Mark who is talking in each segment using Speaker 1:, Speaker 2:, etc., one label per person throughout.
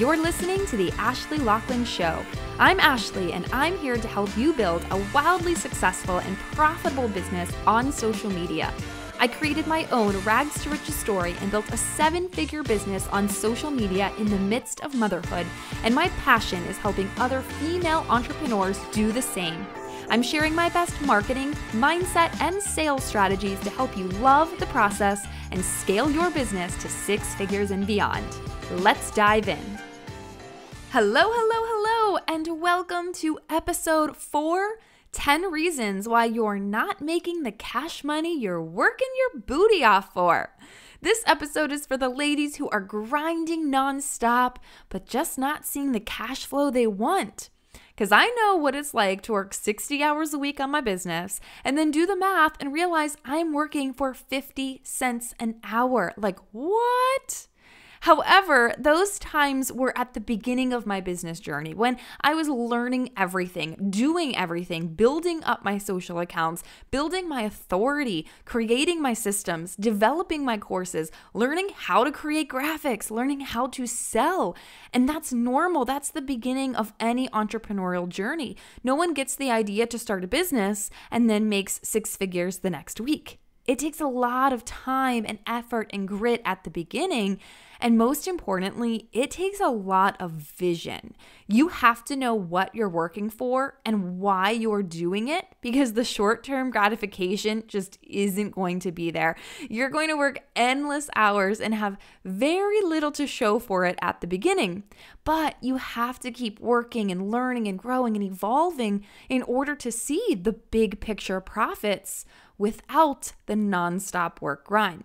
Speaker 1: You're listening to The Ashly Locklin Show. I'm Ashly, and I'm here to help you build a wildly successful and profitable business on social media. I created my own rags to riches story and built a seven figure business on social media in the midst of motherhood, and my passion is helping other female entrepreneurs do the same. I'm sharing my best marketing, mindset, and sales strategies to help you love the process and scale your business to six figures and beyond. Let's dive in. Hello, hello, hello, and welcome to episode four 10 reasons why you're not making the cash money you're working your booty off for. This episode is for the ladies who are grinding nonstop, but just not seeing the cash flow they want. Because I know what it's like to work 60 hours a week on my business and then do the math and realize I'm working for 50 cents an hour. Like, what? However, those times were at the beginning of my business journey when I was learning everything, doing everything, building up my social accounts, building my authority, creating my systems, developing my courses, learning how to create graphics, learning how to sell. And that's normal. That's the beginning of any entrepreneurial journey. No one gets the idea to start a business and then makes six figures the next week. It takes a lot of time and effort and grit at the beginning. And most importantly, it takes a lot of vision. You have to know what you're working for and why you're doing it because the short term gratification just isn't going to be there. You're going to work endless hours and have very little to show for it at the beginning. But you have to keep working and learning and growing and evolving in order to see the big picture profits without the nonstop work grind.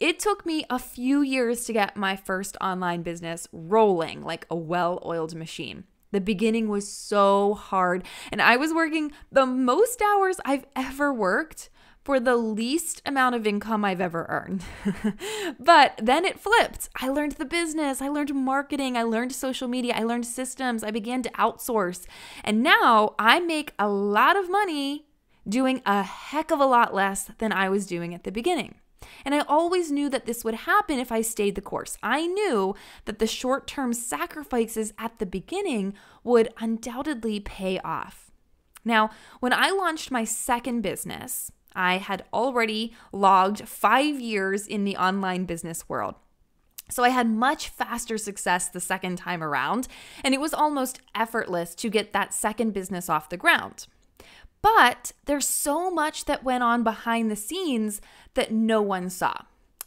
Speaker 1: It took me a few years to get my first online business rolling like a well oiled machine. The beginning was so hard, and I was working the most hours I've ever worked for the least amount of income I've ever earned. but then it flipped. I learned the business, I learned marketing, I learned social media, I learned systems, I began to outsource. And now I make a lot of money doing a heck of a lot less than I was doing at the beginning. And I always knew that this would happen if I stayed the course. I knew that the short term sacrifices at the beginning would undoubtedly pay off. Now, when I launched my second business, I had already logged five years in the online business world. So I had much faster success the second time around, and it was almost effortless to get that second business off the ground. But there's so much that went on behind the scenes that no one saw.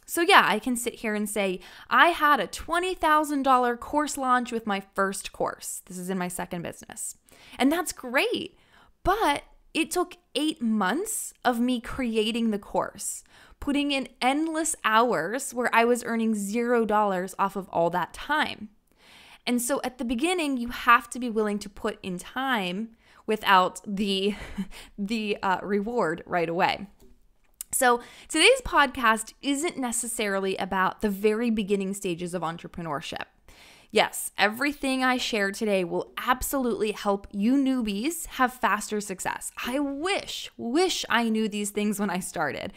Speaker 1: So, yeah, I can sit here and say, I had a $20,000 course launch with my first course. This is in my second business. And that's great. But it took eight months of me creating the course, putting in endless hours where I was earning zero dollars off of all that time. And so at the beginning, you have to be willing to put in time without the the uh, reward right away. So, today's podcast isn't necessarily about the very beginning stages of entrepreneurship. Yes, everything I share today will absolutely help you newbies have faster success. I wish, wish I knew these things when I started.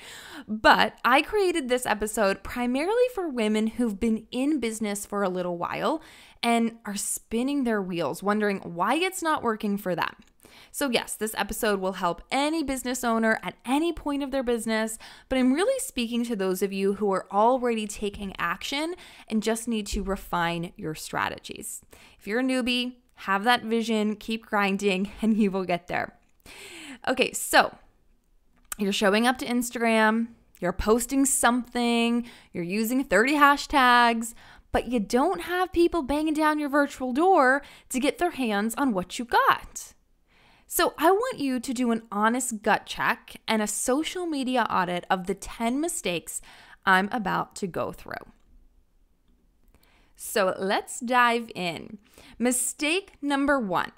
Speaker 1: But I created this episode primarily for women who've been in business for a little while and are spinning their wheels, wondering why it's not working for them. So, yes, this episode will help any business owner at any point of their business, but I'm really speaking to those of you who are already taking action and just need to refine your strategies. If you're a newbie, have that vision, keep grinding, and you will get there. Okay, so you're showing up to Instagram, you're posting something, you're using 30 hashtags, but you don't have people banging down your virtual door to get their hands on what you got. So, I want you to do an honest gut check and a social media audit of the 10 mistakes I'm about to go through. So, let's dive in. Mistake number one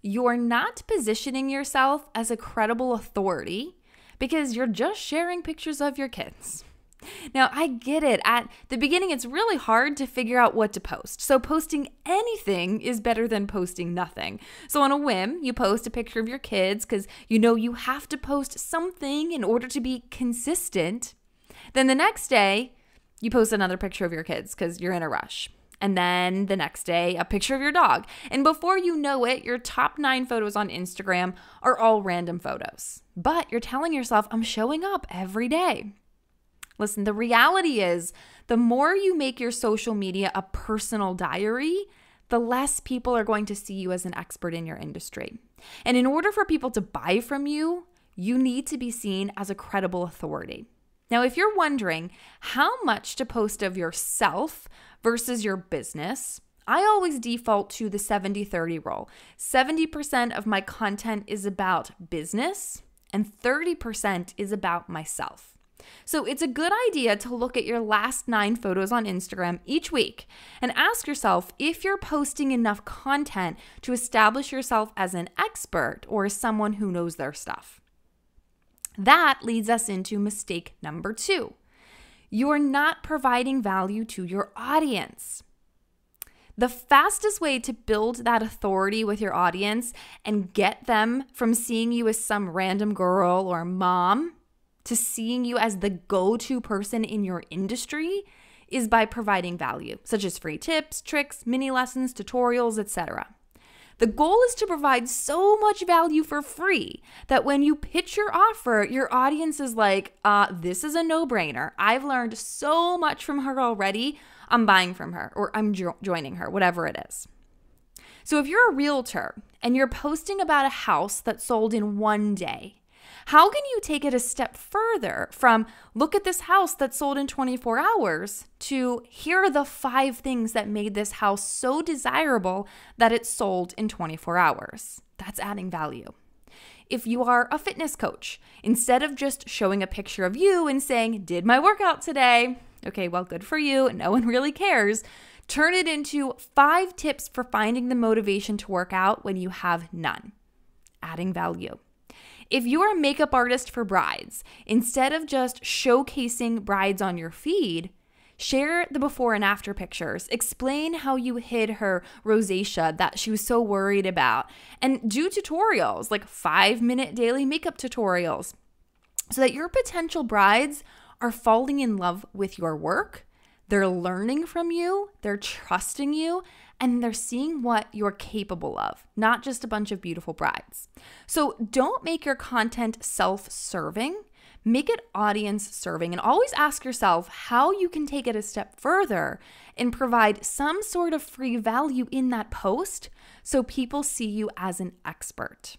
Speaker 1: you're not positioning yourself as a credible authority because you're just sharing pictures of your kids. Now, I get it. At the beginning, it's really hard to figure out what to post. So, posting anything is better than posting nothing. So, on a whim, you post a picture of your kids because you know you have to post something in order to be consistent. Then the next day, you post another picture of your kids because you're in a rush. And then the next day, a picture of your dog. And before you know it, your top nine photos on Instagram are all random photos. But you're telling yourself, I'm showing up every day. Listen, the reality is the more you make your social media a personal diary, the less people are going to see you as an expert in your industry. And in order for people to buy from you, you need to be seen as a credible authority. Now, if you're wondering how much to post of yourself versus your business, I always default to the 70 30 rule. 70% of my content is about business, and 30% is about myself. So it's a good idea to look at your last nine photos on Instagram each week and ask yourself if you're posting enough content to establish yourself as an expert or someone who knows their stuff. That leads us into mistake number two. You're not providing value to your audience. The fastest way to build that authority with your audience and get them from seeing you as some random girl or mom to seeing you as the go to person in your industry is by providing value, such as free tips, tricks, mini lessons, tutorials, etc. The goal is to provide so much value for free that when you pitch your offer, your audience is like, uh, this is a no brainer. I've learned so much from her already. I'm buying from her or I'm jo- joining her, whatever it is. So if you're a realtor and you're posting about a house that sold in one day, how can you take it a step further from look at this house that sold in 24 hours to here are the five things that made this house so desirable that it sold in 24 hours? That's adding value. If you are a fitness coach, instead of just showing a picture of you and saying, Did my workout today? Okay, well, good for you. No one really cares. Turn it into five tips for finding the motivation to work out when you have none. Adding value. If you're a makeup artist for brides, instead of just showcasing brides on your feed, Share the before and after pictures. Explain how you hid her rosacea that she was so worried about. And do tutorials, like five minute daily makeup tutorials, so that your potential brides are falling in love with your work. They're learning from you, they're trusting you, and they're seeing what you're capable of, not just a bunch of beautiful brides. So don't make your content self serving. Make it audience serving and always ask yourself how you can take it a step further and provide some sort of free value in that post so people see you as an expert.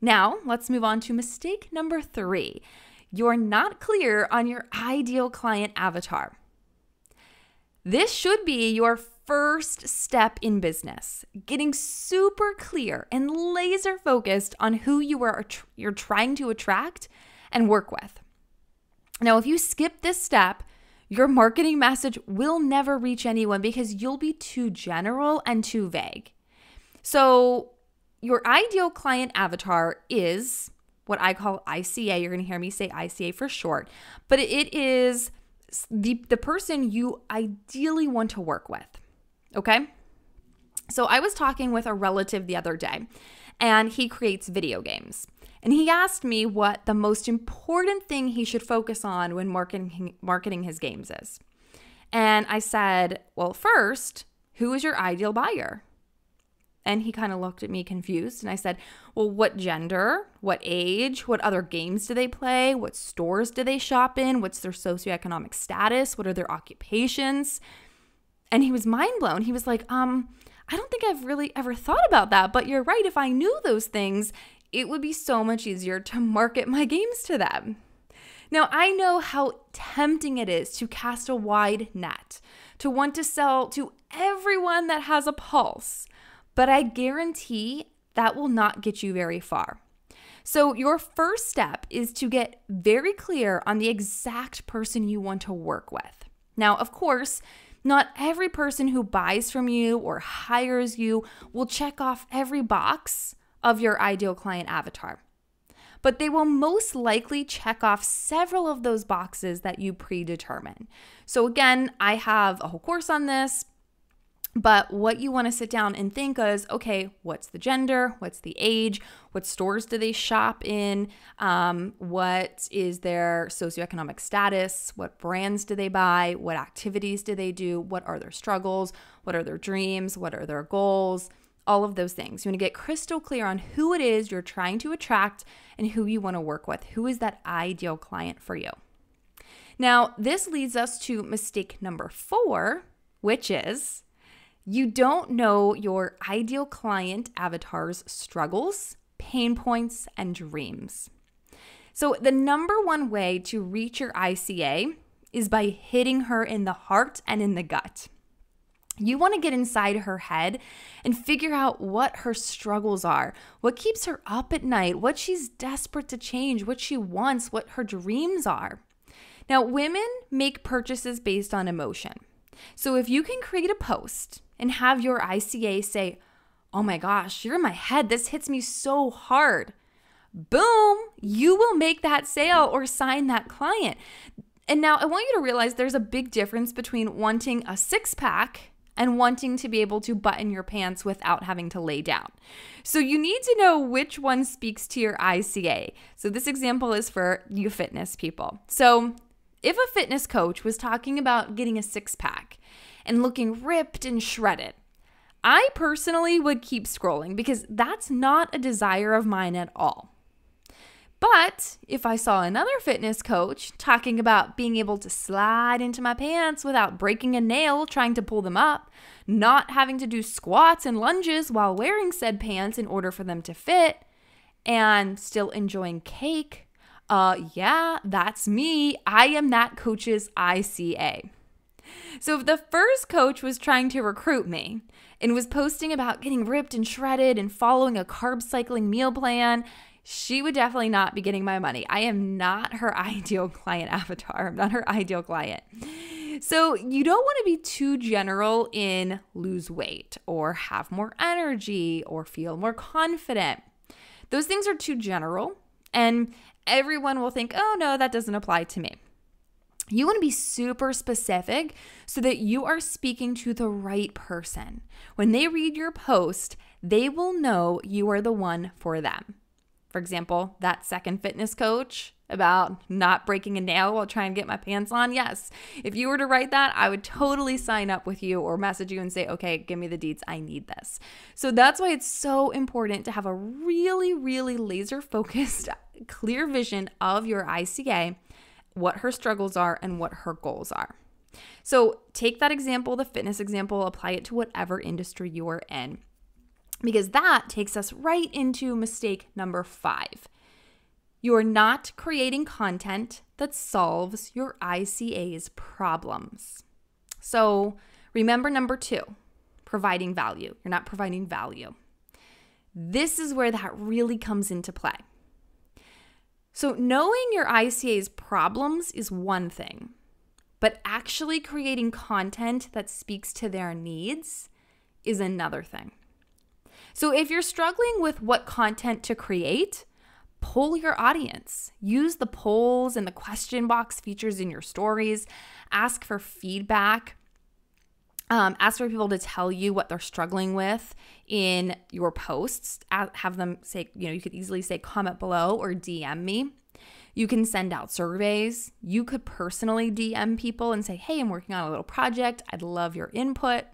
Speaker 1: Now, let's move on to mistake number three. You're not clear on your ideal client avatar. This should be your first step in business, getting super clear and laser focused on who you are you're trying to attract and work with. Now, if you skip this step, your marketing message will never reach anyone because you'll be too general and too vague. So, your ideal client avatar is what I call ICA. You're going to hear me say ICA for short, but it is the, the person you ideally want to work with. Okay. So I was talking with a relative the other day, and he creates video games. And he asked me what the most important thing he should focus on when marketing, marketing his games is. And I said, Well, first, who is your ideal buyer? And he kind of looked at me confused. And I said, Well, what gender? What age? What other games do they play? What stores do they shop in? What's their socioeconomic status? What are their occupations? And he was mind blown. He was like, um, I don't think I've really ever thought about that, but you're right. If I knew those things, it would be so much easier to market my games to them. Now, I know how tempting it is to cast a wide net, to want to sell to everyone that has a pulse, but I guarantee that will not get you very far. So, your first step is to get very clear on the exact person you want to work with. Now, of course, not every person who buys from you or hires you will check off every box of your ideal client avatar. But they will most likely check off several of those boxes that you predetermine. So, again, I have a whole course on this. But what you want to sit down and think is okay, what's the gender? What's the age? What stores do they shop in? Um, what is their socioeconomic status? What brands do they buy? What activities do they do? What are their struggles? What are their dreams? What are their goals? All of those things. You want to get crystal clear on who it is you're trying to attract and who you want to work with. Who is that ideal client for you? Now, this leads us to mistake number four, which is you don't know your ideal client avatar's struggles, pain points, and dreams. So, the number one way to reach your ICA is by hitting her in the heart and in the gut. You want to get inside her head and figure out what her struggles are, what keeps her up at night, what she's desperate to change, what she wants, what her dreams are. Now, women make purchases based on emotion. So, if you can create a post and have your ICA say, Oh my gosh, you're in my head. This hits me so hard. Boom, you will make that sale or sign that client. And now I want you to realize there's a big difference between wanting a six pack and wanting to be able to button your pants without having to lay down. So you need to know which one speaks to your ICA. So this example is for you fitness people. So if a fitness coach was talking about getting a six pack and looking ripped and shredded. I personally would keep scrolling because that's not a desire of mine at all. But if I saw another fitness coach talking about being able to slide into my pants without breaking a nail trying to pull them up, not having to do squats and lunges while wearing said pants in order for them to fit, and still enjoying cake, uh, yeah, that's me. I am that coach's ICA. So if the first coach was trying to recruit me and was posting about getting ripped and shredded and following a carb cycling meal plan, she would definitely not be getting my money. I am not her ideal client avatar. I'm not her ideal client. So, you don't want to be too general in lose weight or have more energy or feel more confident. Those things are too general, and everyone will think, oh, no, that doesn't apply to me. You want to be super specific so that you are speaking to the right person. When they read your post, they will know you are the one for them. For example, that second fitness coach about not breaking a nail while trying to get my pants on. Yes, if you were to write that, I would totally sign up with you or message you and say, okay, give me the deeds. I need this. So that's why it's so important to have a really, really laser focused, clear vision of your ICA what her struggles are and what her goals are. So take that example, the fitness example, apply it to whatever industry you are in, because that takes us right into mistake number five. You are not creating content that solves your ICA's problems. So remember number two, providing value. You're not providing value. This is where that really comes into play. So, knowing your ICA's problems is one thing, but actually creating content that speaks to their needs is another thing. So, if you're struggling with what content to create, poll your audience. Use the polls and the question box features in your stories. Ask for feedback. Um, ask for people to tell you what they're struggling with in your posts. Have them say, you know, you could easily say comment below or DM me. You can send out surveys. You could personally DM people and say, hey, I'm working on a little project. I'd love your input.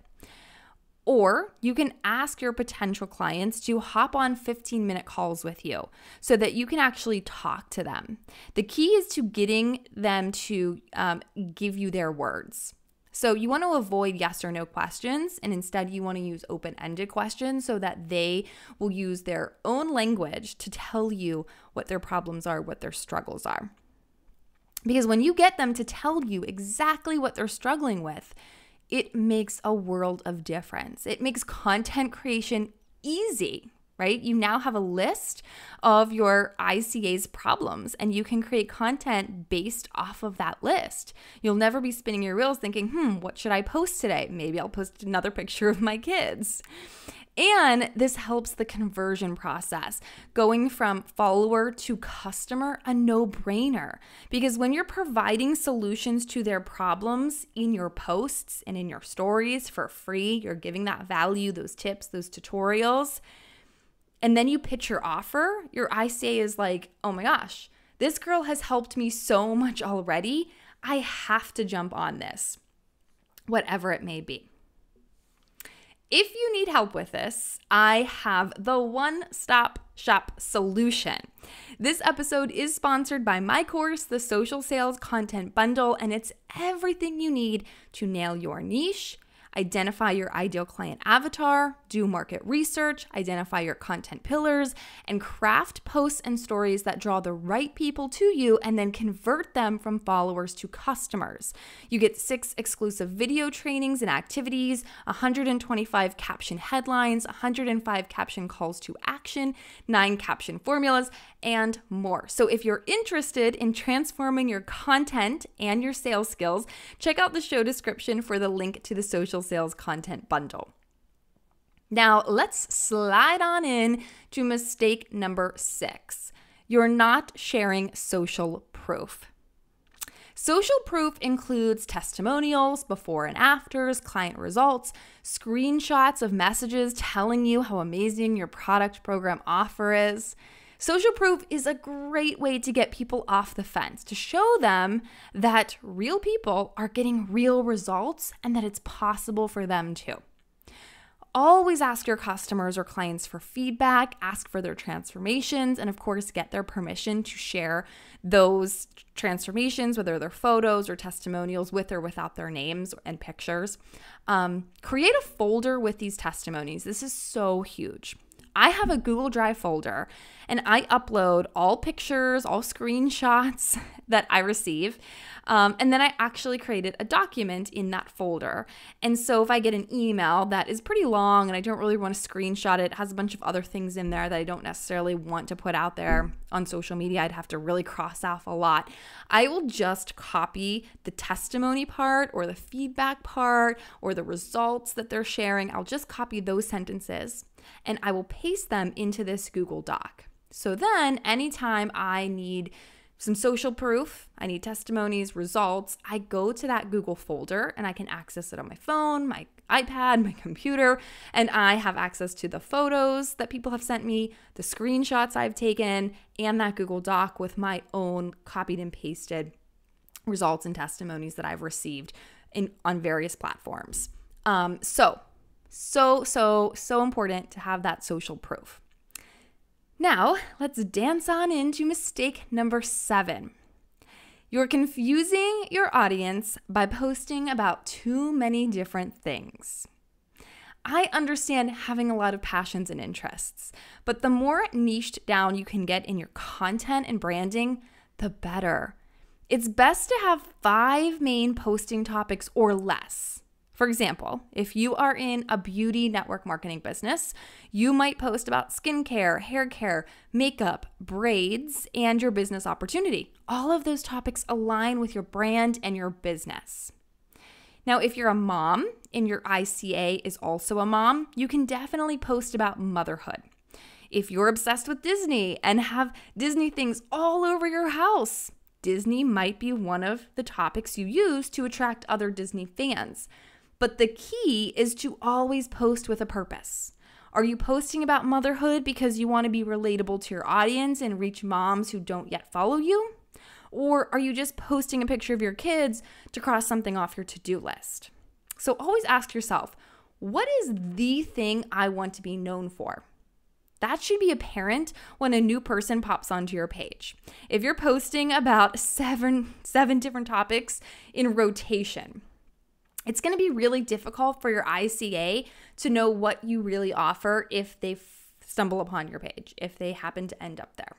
Speaker 1: Or you can ask your potential clients to hop on 15 minute calls with you so that you can actually talk to them. The key is to getting them to um, give you their words. So you want to avoid yes or no questions and instead you want to use open-ended questions so that they will use their own language to tell you what their problems are, what their struggles are. Because when you get them to tell you exactly what they're struggling with, it makes a world of difference. It makes content creation easy, right? You now have a list of your ICA's problems and you can create content based off of that list. You'll never be spinning your wheels thinking, hmm, what should I post today? Maybe I'll post another picture of my kids. And this helps the conversion process. Going from follower to customer, a no brainer. Because when you're providing solutions to their problems in your posts and in your stories for free, you're giving that value, those tips, those tutorials, and then you pitch your offer, your ICA is like, oh my gosh, this girl has helped me so much already. I have to jump on this, whatever it may be. If you need help with this, I have the one stop shop solution. This episode is sponsored by my course, the Social Sales Content Bundle, and it's everything you need to nail your niche identify your ideal client avatar, do market research, identify your content pillars, and craft posts and stories that draw the right people to you and then convert them from followers to customers. You get six exclusive video trainings and activities, 125 caption headlines, 105 caption calls to action, nine caption formulas, and more. So if you're interested in transforming your content and your sales skills, check out the show description for the link to the social sales content bundle. Now, let's slide on in to mistake number six. You're not sharing social proof. Social proof includes testimonials, before and afters, client results, screenshots of messages telling you how amazing your product program offer is. Social proof is a great way to get people off the fence, to show them that real people are getting real results and that it's possible for them too. Always ask your customers or clients for feedback, ask for their transformations, and of course, get their permission to share those transformations, whether they're photos or testimonials with or without their names and pictures. Um, create a folder with these testimonies. This is so huge. I have a Google Drive folder and I upload all pictures, all screenshots that I receive. Um, and then I actually created a document in that folder. And so if I get an email that is pretty long and I don't really want to screenshot it, it has a bunch of other things in there that I don't necessarily want to put out there on social media, I'd have to really cross off a lot. I will just copy the testimony part or the feedback part or the results that they're sharing. I'll just copy those sentences and I will paste them into this Google Doc. So then, anytime I need some social proof, I need testimonies, results, I go to that Google folder and I can access it on my phone, my iPad, my computer, and I have access to the photos that people have sent me, the screenshots I've taken, and that Google Doc with my own copied and pasted results and testimonies that I've received in on various platforms. Um, so so, so, so important to have that social proof. Now, let's dance on into mistake number seven. You're confusing your audience by posting about too many different things. I understand having a lot of passions and interests, but the more niched down you can get in your content and branding, the better. It's best to have five main posting topics or less. For example, if you are in a beauty network marketing business, you might post about skincare, hair care, makeup, braids, and your business opportunity. All of those topics align with your brand and your business. Now, if you're a mom and your ICA is also a mom, you can definitely post about motherhood. If you're obsessed with Disney and have Disney things all over your house, Disney might be one of the topics you use to attract other Disney fans. But the key is to always post with a purpose. Are you posting about motherhood because you want to be relatable to your audience and reach moms who don't yet follow you? Or are you just posting a picture of your kids to cross something off your to do list? So always ask yourself, what is the thing I want to be known for? That should be apparent when a new person pops onto your page. If you're posting about seven seven different topics in rotation, it's going to be really difficult for your ICA to know what you really offer if they stumble upon your page, if they happen to end up there.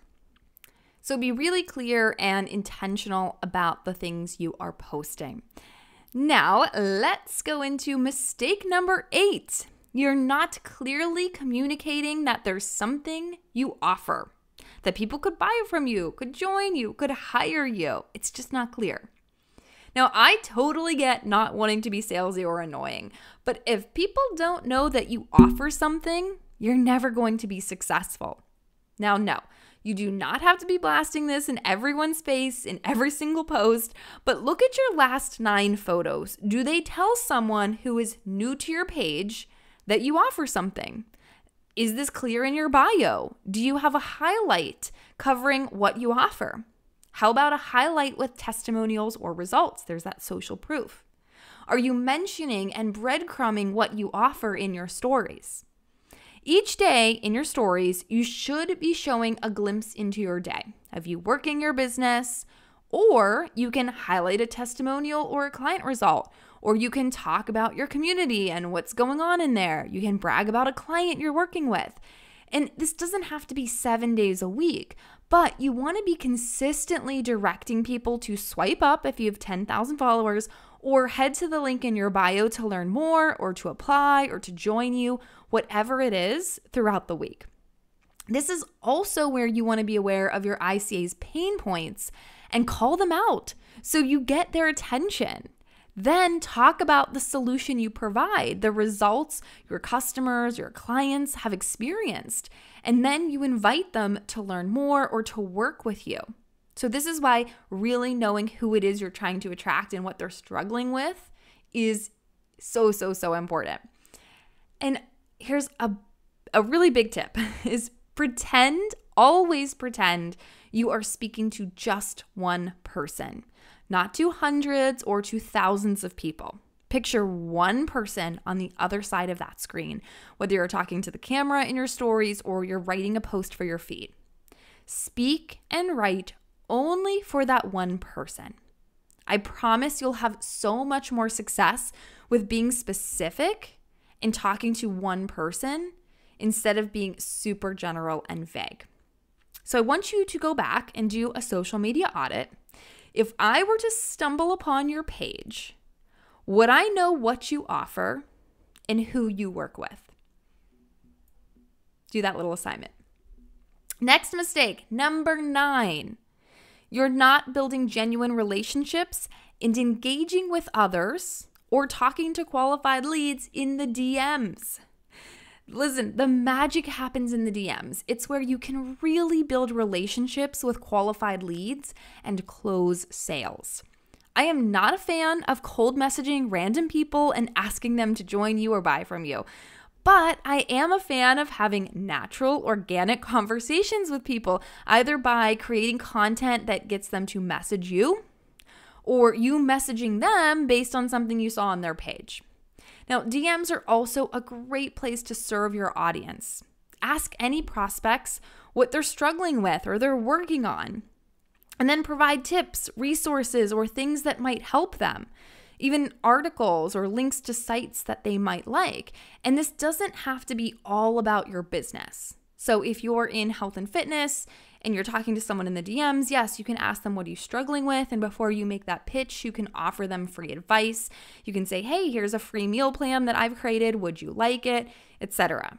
Speaker 1: So be really clear and intentional about the things you are posting. Now, let's go into mistake number eight. You're not clearly communicating that there's something you offer, that people could buy from you, could join you, could hire you. It's just not clear. Now, I totally get not wanting to be salesy or annoying, but if people don't know that you offer something, you're never going to be successful. Now, no, you do not have to be blasting this in everyone's face in every single post, but look at your last nine photos. Do they tell someone who is new to your page that you offer something? Is this clear in your bio? Do you have a highlight covering what you offer? How about a highlight with testimonials or results? There's that social proof. Are you mentioning and breadcrumbing what you offer in your stories? Each day in your stories, you should be showing a glimpse into your day of you working your business, or you can highlight a testimonial or a client result, or you can talk about your community and what's going on in there. You can brag about a client you're working with. And this doesn't have to be seven days a week, but you want to be consistently directing people to swipe up if you have 10,000 followers or head to the link in your bio to learn more or to apply or to join you, whatever it is, throughout the week. This is also where you want to be aware of your ICA's pain points and call them out so you get their attention. Then talk about the solution you provide, the results your customers, your clients have experienced, and then you invite them to learn more or to work with you. So, this is why really knowing who it is you're trying to attract and what they're struggling with is so, so, so important. And here's a, a really big tip is pretend, always pretend you are speaking to just one person, not to hundreds or to thousands of people. Picture one person on the other side of that screen, whether you're talking to the camera in your stories or you're writing a post for your feed. Speak and write only for that one person. I promise you'll have so much more success with being specific and talking to one person instead of being super general and vague. So I want you to go back and do a social media audit. If I were to stumble upon your page, would I know what you offer and who you work with? Do that little assignment. Next mistake, number nine you're not building genuine relationships and engaging with others or talking to qualified leads in the DMs. Listen, the magic happens in the DMs. It's where you can really build relationships with qualified leads and close sales. I am not a fan of cold messaging random people and asking them to join you or buy from you. But I am a fan of having natural, organic conversations with people, either by creating content that gets them to message you or you messaging them based on something you saw on their page. Now, DMs are also a great place to serve your audience. Ask any prospects what they're struggling with or they're working on, and then provide tips, resources, or things that might help them even articles or links to sites that they might like. And this doesn't have to be all about your business. So if you're in health and fitness and you're talking to someone in the DMs, yes, you can ask them what are you struggling with and before you make that pitch, you can offer them free advice. You can say, "Hey, here's a free meal plan that I've created. Would you like it?" etc.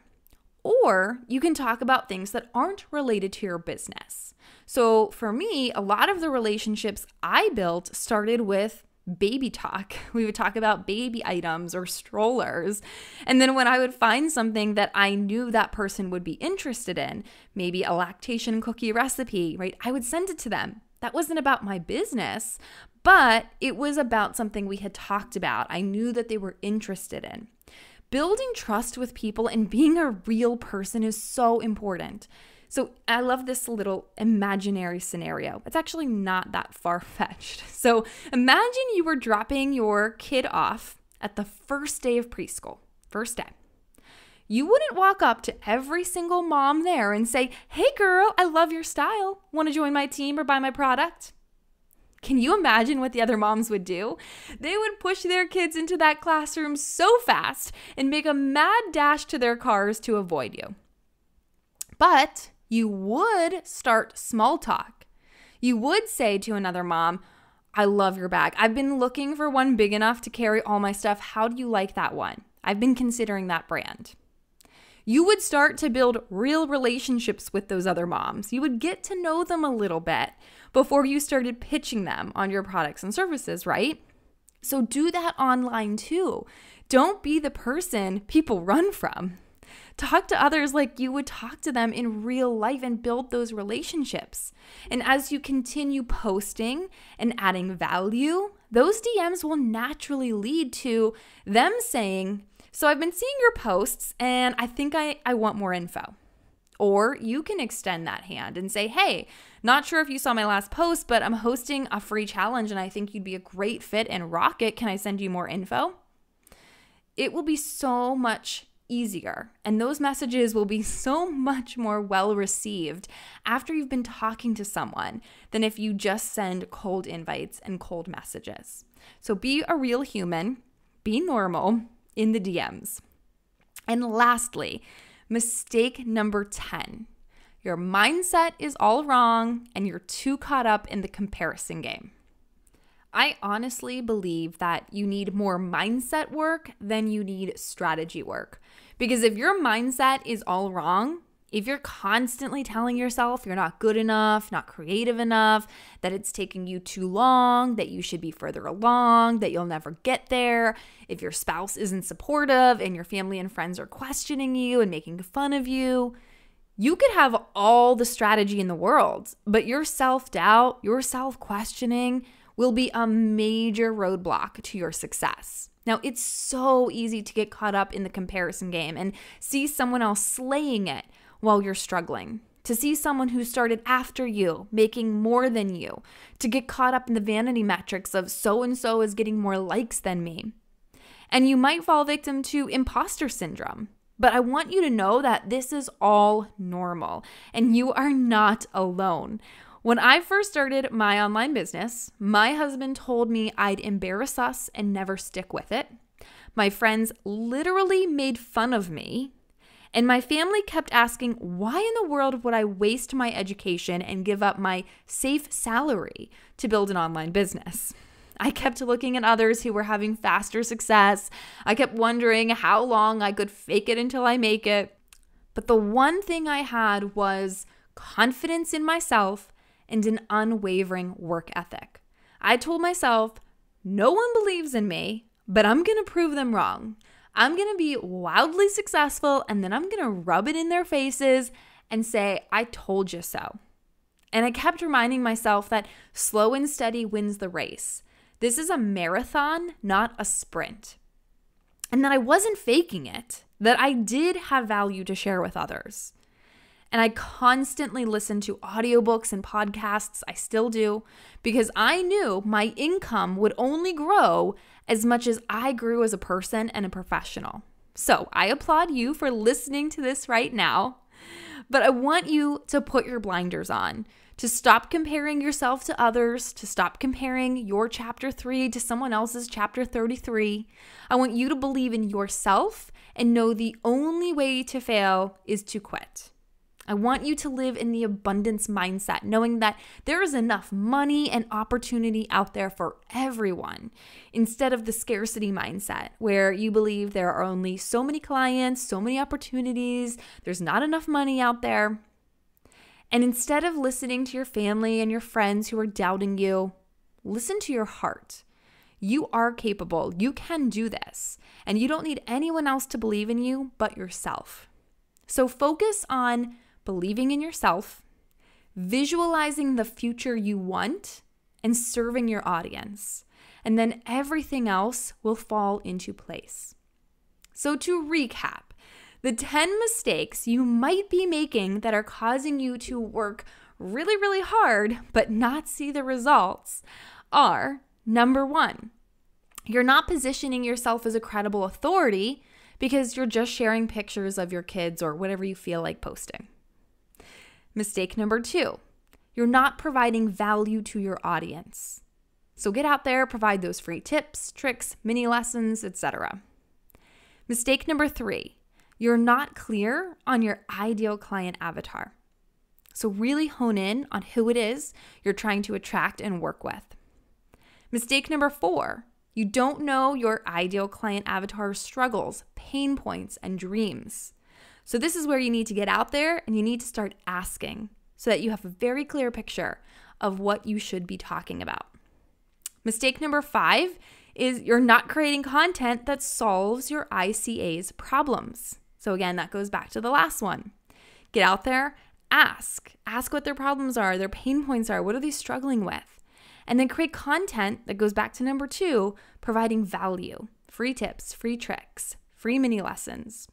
Speaker 1: Or you can talk about things that aren't related to your business. So for me, a lot of the relationships I built started with baby talk. We would talk about baby items or strollers. And then when I would find something that I knew that person would be interested in, maybe a lactation cookie recipe, right? I would send it to them. That wasn't about my business, but it was about something we had talked about. I knew that they were interested in. Building trust with people and being a real person is so important. So I love this little imaginary scenario. It's actually not that far fetched. So imagine you were dropping your kid off at the first day of preschool, first day. You wouldn't walk up to every single mom there and say, Hey girl, I love your style. Want to join my team or buy my product? Can you imagine what the other moms would do? They would push their kids into that classroom so fast and make a mad dash to their cars to avoid you. But you would start small talk. You would say to another mom, I love your bag. I've been looking for one big enough to carry all my stuff. How do you like that one? I've been considering that brand. You would start to build real relationships with those other moms. You would get to know them a little bit before you started pitching them on your products and services, right? So do that online too. Don't be the person people run from. Talk to others like you would talk to them in real life and build those relationships. And as you continue posting and adding value, those DMs will naturally lead to them saying, So I've been seeing your posts and I think I, I want more info. Or you can extend that hand and say, Hey, not sure if you saw my last post, but I'm hosting a free challenge and I think you'd be a great fit and rock it. Can I send you more info? It will be so much easier. And those messages will be so much more well received after you've been talking to someone than if you just send cold invites and cold messages. So be a real human, be normal in the DMs. And lastly, mistake number 10 your mindset is all wrong and you're too caught up in the comparison game. I honestly believe that you need more mindset work than you need strategy work. Because if your mindset is all wrong, if you're constantly telling yourself you're not good enough, not creative enough, that it's taking you too long, that you should be further along, that you'll never get there, if your spouse isn't supportive and your family and friends are questioning you and making fun of you, you could have all the strategy in the world, but your self doubt, your self questioning will be a major roadblock to your success. Now, it's so easy to get caught up in the comparison game and see someone else slaying it while you're struggling. To see someone who started after you making more than you, to get caught up in the vanity metrics of so and so is getting more likes than me. And you might fall victim to imposter syndrome. But I want you to know that this is all normal and you are not alone. When I first started my online business, my husband told me I'd embarrass us and never stick with it. My friends literally made fun of me. And my family kept asking, why in the world would I waste my education and give up my safe salary to build an online business? I kept looking at others who were having faster success. I kept wondering how long I could fake it until I make it. But the one thing I had was confidence in myself and an unwavering work ethic. I told myself, no one believes in me, but I'm going to prove them wrong. I'm going to be wildly successful and then I'm going to rub it in their faces and say, I told you so. And I kept reminding myself that slow and steady wins the race. This is a marathon, not a sprint. And that I wasn't faking it, that I did have value to share with others. And I constantly listened to audiobooks and podcasts. I still do because I knew my income would only grow as much as I grew as a person and a professional. So I applaud you for listening to this right now. But I want you to put your blinders on, to stop comparing yourself to others, to stop comparing your chapter three to someone else's chapter 33. I want you to believe in yourself and know the only way to fail is to quit. I want you to live in the abundance mindset, knowing that there is enough money and opportunity out there for everyone, instead of the scarcity mindset where you believe there are only so many clients, so many opportunities, there's not enough money out there. And instead of listening to your family and your friends who are doubting you, listen to your heart. You are capable, you can do this, and you don't need anyone else to believe in you but yourself. So focus on believing in yourself, visualizing the future you want, and serving your audience. And then everything else will fall into place. So, to recap, the 10 mistakes you might be making that are causing you to work really, really hard but not see the results are number one, you're not positioning yourself as a credible authority because you're just sharing pictures of your kids or whatever you feel like posting. Mistake number two, you're not providing value to your audience. So get out there, provide those free tips, tricks, mini lessons, etc. Mistake number three, you're not clear on your ideal client avatar. So really hone in on who it is you're trying to attract and work with. Mistake number four, you don't know your ideal client avatar's struggles, pain points, and dreams. So, this is where you need to get out there and you need to start asking so that you have a very clear picture of what you should be talking about. Mistake number five is you're not creating content that solves your ICA's problems. So, again, that goes back to the last one. Get out there, ask. Ask what their problems are, their pain points are, what are they struggling with? And then create content that goes back to number two, providing value free tips, free tricks, free mini lessons.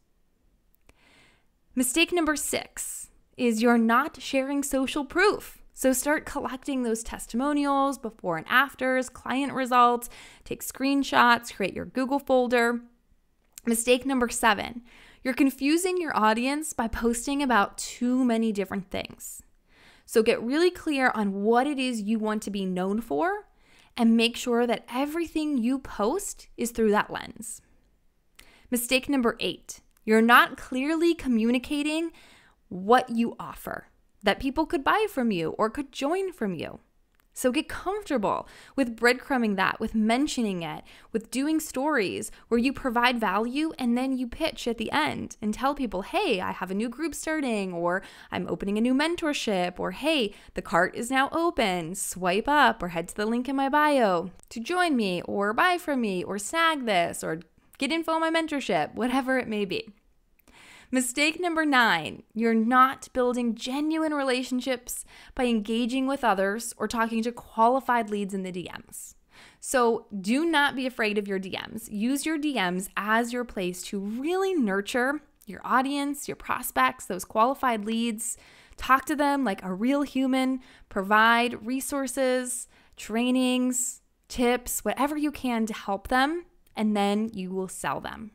Speaker 1: Mistake number six is you're not sharing social proof. So start collecting those testimonials, before and afters, client results, take screenshots, create your Google folder. Mistake number seven, you're confusing your audience by posting about too many different things. So get really clear on what it is you want to be known for and make sure that everything you post is through that lens. Mistake number eight, you're not clearly communicating what you offer that people could buy from you or could join from you. So get comfortable with breadcrumbing that, with mentioning it, with doing stories where you provide value and then you pitch at the end and tell people, hey, I have a new group starting, or I'm opening a new mentorship, or hey, the cart is now open. Swipe up or head to the link in my bio to join me, or buy from me, or snag this, or get info on my mentorship, whatever it may be. Mistake number nine you're not building genuine relationships by engaging with others or talking to qualified leads in the DMs. So do not be afraid of your DMs. Use your DMs as your place to really nurture your audience, your prospects, those qualified leads. Talk to them like a real human, provide resources, trainings, tips, whatever you can to help them, and then you will sell them.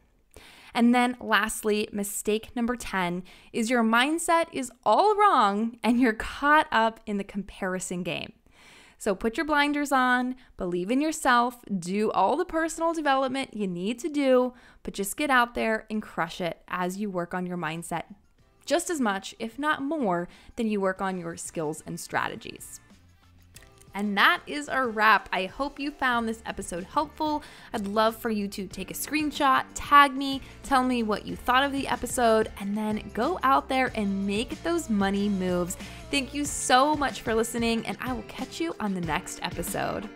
Speaker 1: And then lastly, mistake number 10 is your mindset is all wrong and you're caught up in the comparison game. So put your blinders on, believe in yourself, do all the personal development you need to do, but just get out there and crush it as you work on your mindset just as much, if not more, than you work on your skills and strategies. And that is our wrap. I hope you found this episode helpful. I'd love for you to take a screenshot, tag me, tell me what you thought of the episode, and then go out there and make those money moves. Thank you so much for listening, and I will catch you on the next episode.